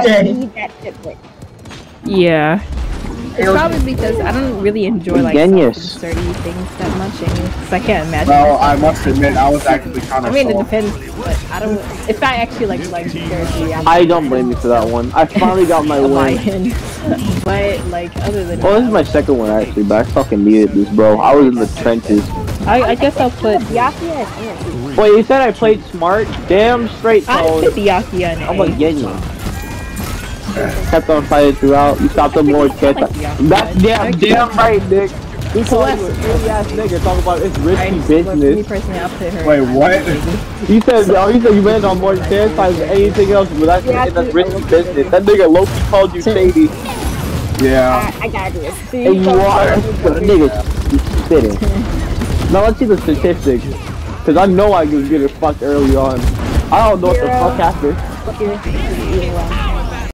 Okay. need that chiplet. Yeah. It's probably because I don't really enjoy like Genius. sturdy things that much, because I can't imagine. Well, I must admit, I was actually kind of. I of mean, it depends, but I don't. If I actually like like sturdy, I'm I don't blame you for that one. I finally got my a win. lion. but like other than Well, this is my second one actually, but I fucking needed this, bro. I was in the trenches. I, I guess I'll put. Yaki has ants. Wait, you said I played smart? Damn straight, I Tone. put the Yaki on. I'm a A. Genji. Kept on fighting throughout. You stopped the more I like catch. the That's damn, damn right, Nick. You call a Celeste. silly ass nigga talking about it's Alright, risky but for me business. personally, I'll put her. Wait, what? He You said, oh, you said you landed on more chance times than anything else, but that's, Yeah, that's risky do. business. That nigga Loki called you shady. Yeah. I, I gotta do this. See, And you are. Nigga, you spitting. Now let's see the statistics. Cause I know I was getting fucked early on. I don't know what the fuck happened.